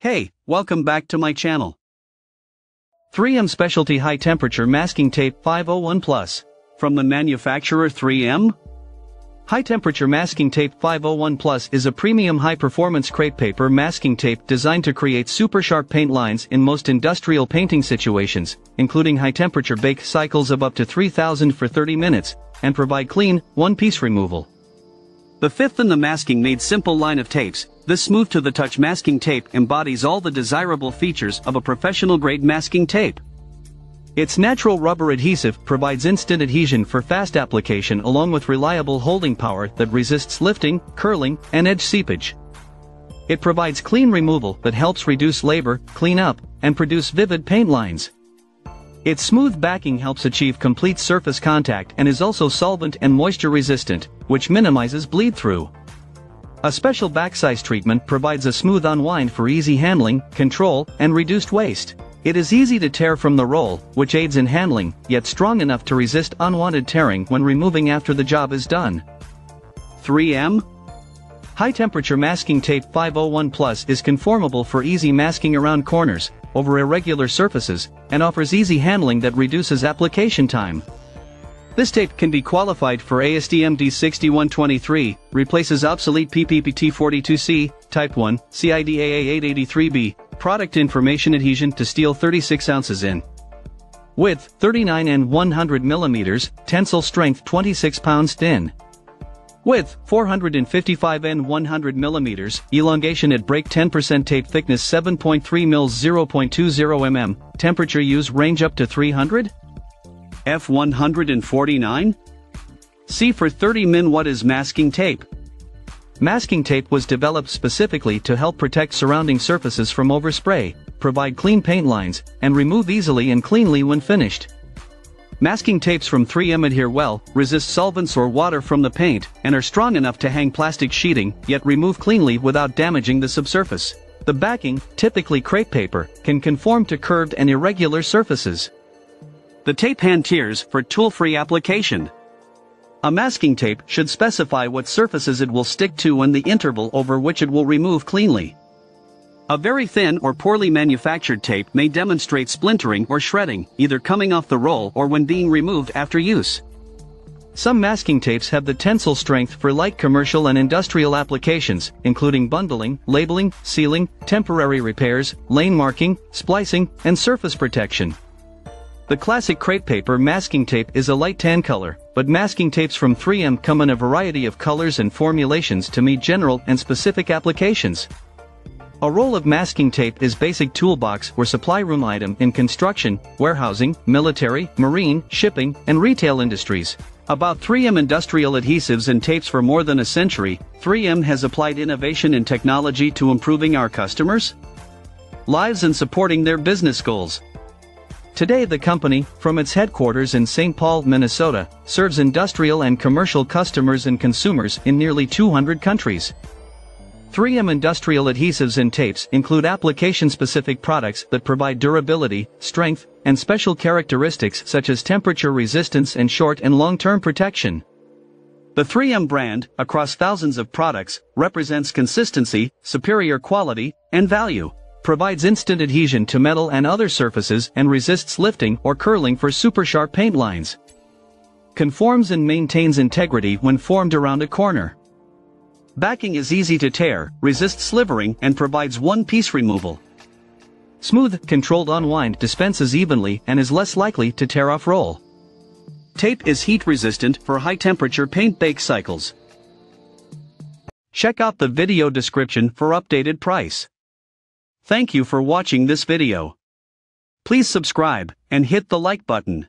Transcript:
Hey, welcome back to my channel. 3M Specialty High Temperature Masking Tape 501 Plus. From the manufacturer 3M? High Temperature Masking Tape 501 Plus is a premium high-performance crepe paper masking tape designed to create super sharp paint lines in most industrial painting situations, including high-temperature bake cycles of up to 3000 for 30 minutes, and provide clean, one-piece removal. The fifth in the masking made simple line of tapes, this smooth-to-the-touch masking tape embodies all the desirable features of a professional-grade masking tape. Its natural rubber adhesive provides instant adhesion for fast application along with reliable holding power that resists lifting, curling, and edge seepage. It provides clean removal that helps reduce labor, clean up, and produce vivid paint lines. Its smooth backing helps achieve complete surface contact and is also solvent and moisture resistant, which minimizes bleed-through. A special backsize treatment provides a smooth unwind for easy handling, control, and reduced waste. It is easy to tear from the roll, which aids in handling, yet strong enough to resist unwanted tearing when removing after the job is done. 3M? High temperature masking tape 501 Plus is conformable for easy masking around corners, over irregular surfaces, and offers easy handling that reduces application time. This tape can be qualified for ASTM D6123, replaces obsolete PPPT42C, Type 1, CIDAA 883B, product information adhesion to steel 36 ounces in. Width 39 and 100 millimeters, tensile strength 26 pounds thin. Width 455 and 100 millimeters, elongation at break 10% tape thickness 7.3 mils 0.20 mm, temperature use range up to 300? F149? C for 30 min what is masking tape? Masking tape was developed specifically to help protect surrounding surfaces from overspray, provide clean paint lines, and remove easily and cleanly when finished. Masking tapes from 3M adhere well, resist solvents or water from the paint, and are strong enough to hang plastic sheeting, yet remove cleanly without damaging the subsurface. The backing, typically crepe paper, can conform to curved and irregular surfaces. The tape hand tiers for tool-free application. A masking tape should specify what surfaces it will stick to and the interval over which it will remove cleanly. A very thin or poorly manufactured tape may demonstrate splintering or shredding, either coming off the roll or when being removed after use. Some masking tapes have the tensile strength for light commercial and industrial applications, including bundling, labeling, sealing, temporary repairs, lane marking, splicing, and surface protection. The classic crepe paper masking tape is a light tan color, but masking tapes from 3M come in a variety of colors and formulations to meet general and specific applications. A roll of masking tape is basic toolbox or supply room item in construction, warehousing, military, marine, shipping, and retail industries. About 3M industrial adhesives and tapes for more than a century, 3M has applied innovation and technology to improving our customers' lives and supporting their business goals. Today the company, from its headquarters in St. Paul, Minnesota, serves industrial and commercial customers and consumers in nearly 200 countries. 3M industrial adhesives and tapes include application-specific products that provide durability, strength, and special characteristics such as temperature resistance and short and long-term protection. The 3M brand, across thousands of products, represents consistency, superior quality, and value provides instant adhesion to metal and other surfaces and resists lifting or curling for super sharp paint lines. Conforms and maintains integrity when formed around a corner. Backing is easy to tear, resists slivering and provides one-piece removal. Smooth, controlled unwind dispenses evenly and is less likely to tear off roll. Tape is heat resistant for high temperature paint bake cycles. Check out the video description for updated price. Thank you for watching this video. Please subscribe and hit the like button.